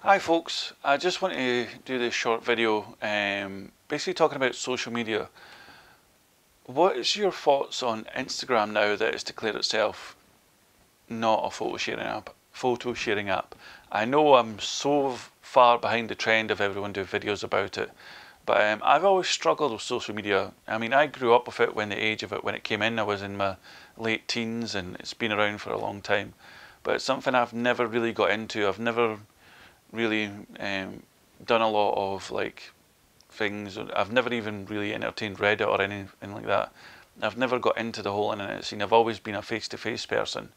Hi folks, I just want to do this short video um, basically talking about social media. What is your thoughts on Instagram now that it's declared itself not a photo sharing app? Photo sharing app. I know I'm so far behind the trend of everyone doing videos about it, but um, I've always struggled with social media. I mean, I grew up with it when the age of it when it came in. I was in my late teens, and it's been around for a long time. But it's something I've never really got into. I've never really um, done a lot of like things. I've never even really entertained Reddit or anything like that. I've never got into the whole internet scene. I've always been a face-to-face person.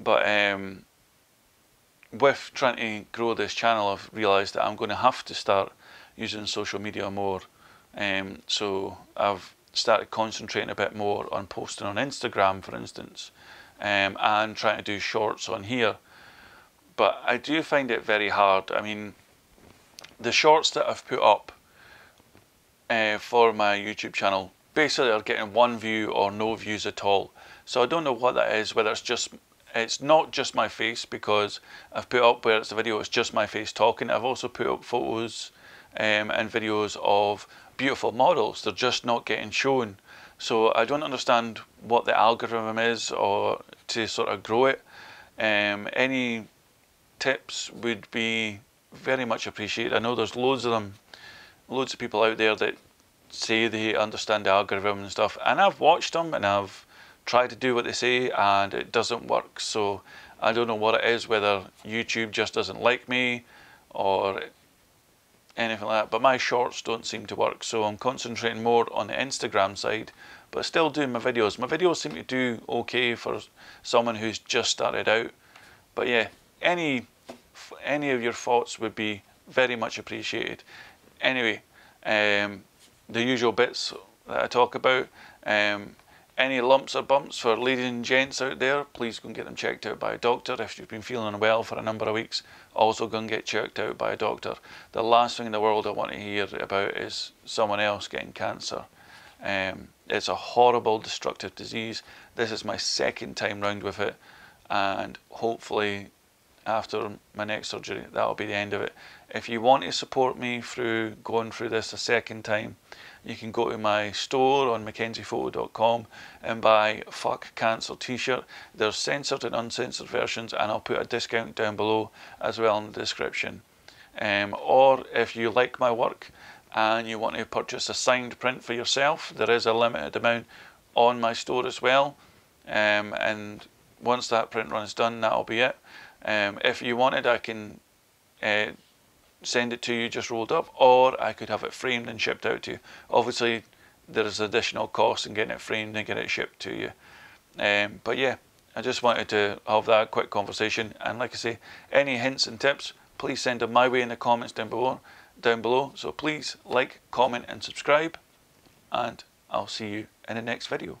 But um, with trying to grow this channel, I've realised that I'm going to have to start using social media more. Um, so I've started concentrating a bit more on posting on Instagram, for instance, um, and trying to do shorts on here but I do find it very hard. I mean, the shorts that I've put up uh, for my YouTube channel basically are getting one view or no views at all. So I don't know what that is, whether it's just, it's not just my face because I've put up where it's a video, it's just my face talking. I've also put up photos um, and videos of beautiful models. They're just not getting shown. So I don't understand what the algorithm is or to sort of grow it. Um, any tips would be very much appreciated. I know there's loads of them, loads of people out there that say they understand the algorithm and stuff, and I've watched them and I've tried to do what they say and it doesn't work. So I don't know what it is, whether YouTube just doesn't like me or anything like that. But my shorts don't seem to work, so I'm concentrating more on the Instagram side, but still doing my videos. My videos seem to do okay for someone who's just started out. But yeah, any any of your thoughts would be very much appreciated. Anyway, um, the usual bits that I talk about. Um, any lumps or bumps for ladies and gents out there, please go and get them checked out by a doctor. If you've been feeling unwell for a number of weeks, also go and get checked out by a doctor. The last thing in the world I want to hear about is someone else getting cancer. Um, it's a horrible, destructive disease. This is my second time round with it, and hopefully after my next surgery. That'll be the end of it. If you want to support me through going through this a second time, you can go to my store on mackenziefoto.com and buy Fuck Cancer t-shirt. There's censored and uncensored versions and I'll put a discount down below as well in the description. Um, or if you like my work and you want to purchase a signed print for yourself, there is a limited amount on my store as well. Um, and once that print run is done, that'll be it. Um, if you wanted, I can uh, send it to you just rolled up, or I could have it framed and shipped out to you. Obviously, there is additional cost in getting it framed and getting it shipped to you. Um, but yeah, I just wanted to have that quick conversation. And like I say, any hints and tips, please send them my way in the comments down below. Down below. So please like, comment, and subscribe. And I'll see you in the next video.